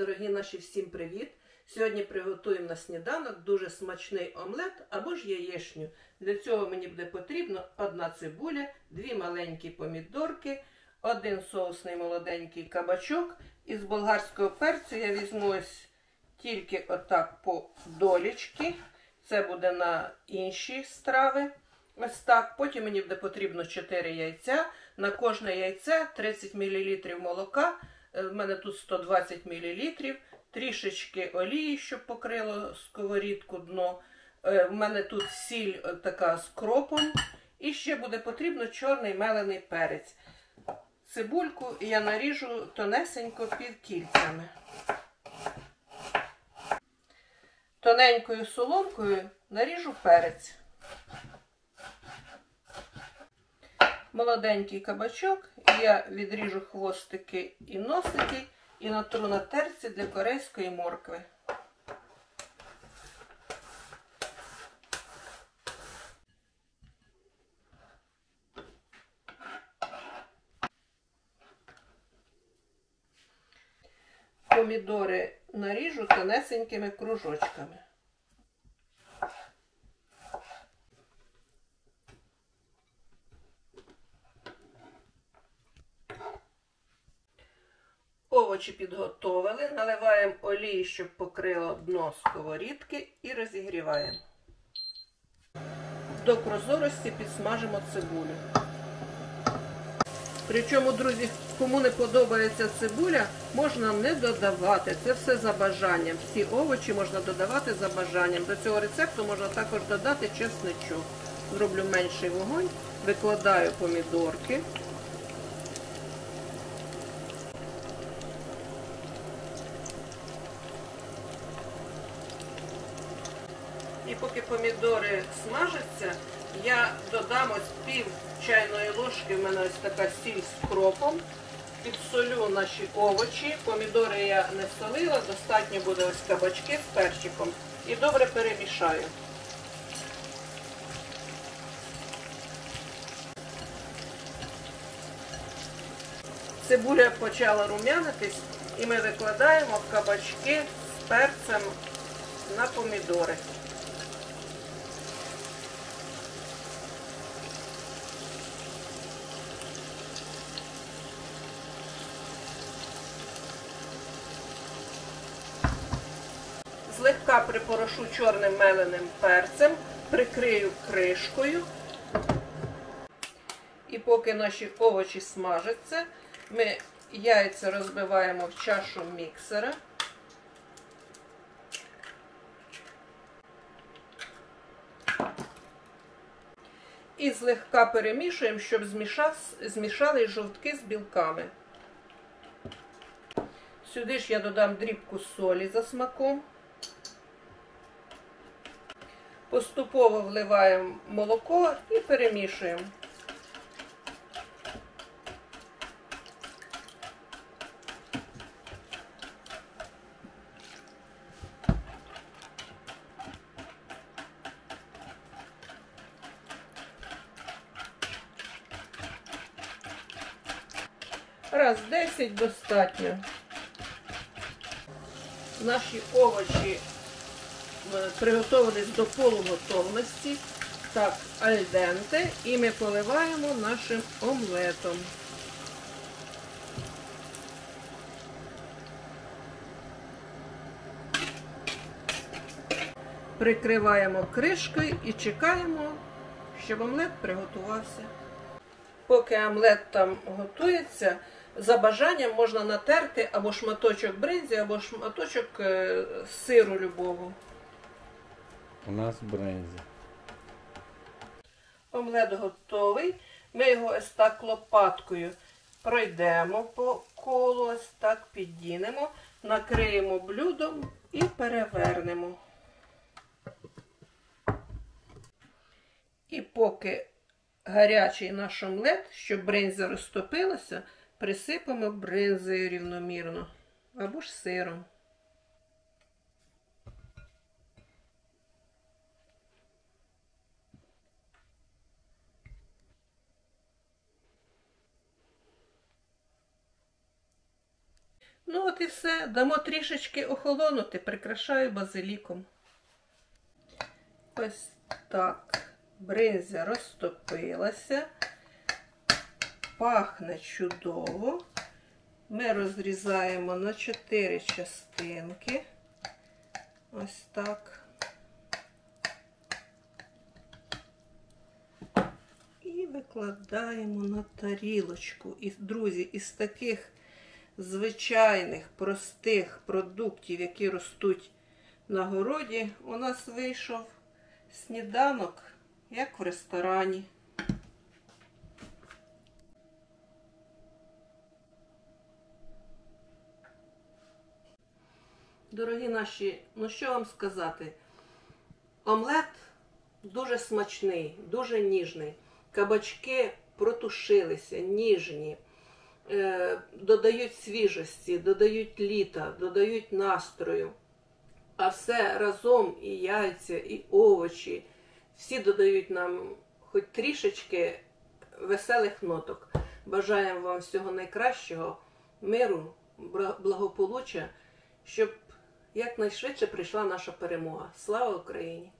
Дорогі наші, всім привіт! Сьогодні приготуємо на сніданок дуже смачний омлет або ж яєчню. Для цього мені буде потрібно одна цибуля, дві маленькі помідорки, один соусний молоденький кабачок. Із болгарського перцю я візьму ось тільки отак по долічки. Це буде на інші страви. Ось так. Потім мені буде потрібно 4 яйця. На кожне яйце 30 мл молока. У мене тут 120 мл, трішечки олії, щоб покрило сковорідку дно. У мене тут сіль така з кропом. І ще буде потрібно чорний мелений перець. Цибульку я наріжу тонесенько під кільцями. Тоненькою соломкою наріжу перець. Молоденький кабачок, я відріжу хвостики і носики і натру на терці для корейської моркви. Помідори наріжу тонесенькими кружочками. Овочі підготовили, наливаємо олії, щоб покрило дно сковорідки і розігріваємо. До прозорості підсмажимо цибулю. Причому, друзі, кому не подобається цибуля, можна не додавати. Це все за бажанням. Всі овочі можна додавати за бажанням. До цього рецепту можна також додати чесничок. Зроблю менший вогонь, викладаю помідорки. І поки помідори смажаться, я додам ось пів чайної ложки, в мене ось така сіль з кропом. Підсолю наші овочі. Помідори я не солила, достатньо буде ось кабачки з перчиком. І добре перемішаю. Цибуля почала рум'янитись і ми викладаємо кабачки з перцем на помідори. Злегка припорошу чорним меленим перцем, прикрию кришкою. І поки наші овочі смажаться, ми яйця розбиваємо в чашу міксера. І злегка перемішуємо, щоб змішали жовтки з білками. Сюди ж я додам дрібку солі за смаком. Поступово вливаємо молоко і перемішуємо. Раз 10 достатньо. Наші овочі приготувались до полуготовності. Так, альденте. І ми поливаємо нашим омлетом. Прикриваємо кришкою і чекаємо, щоб омлет приготувався. Поки омлет там готується, за бажанням можна натерти або шматочок бринзі, або шматочок сиру любого. У нас брензі. Омлет готовий. Ми його ось так лопаткою пройдемо по колу, ось так підінемо, накриємо блюдом і перевернемо. І поки гарячий наш омлет, щоб бринза розтопилася, присипемо бринзою рівномірно або ж сиром. Ну і все. Дамо трішечки охолонути, прикрашаю базиліком. Ось так. Бринзя розтопилася. Пахне чудово. Ми розрізаємо на 4 частинки. Ось так. І викладаємо на тарілочку. І, друзі, із таких звичайних, простих продуктів, які ростуть на городі, у нас вийшов сніданок, як в ресторані. Дорогі наші, ну що вам сказати? Омлет дуже смачний, дуже ніжний. Кабачки протушилися, ніжні, додають свіжості, додають літа, додають настрою. А все разом і яйця, і овочі, всі додають нам хоч трішечки веселих ноток. Бажаємо вам всього найкращого, миру, благополуччя, щоб якнайшвидше прийшла наша перемога. Слава Україні!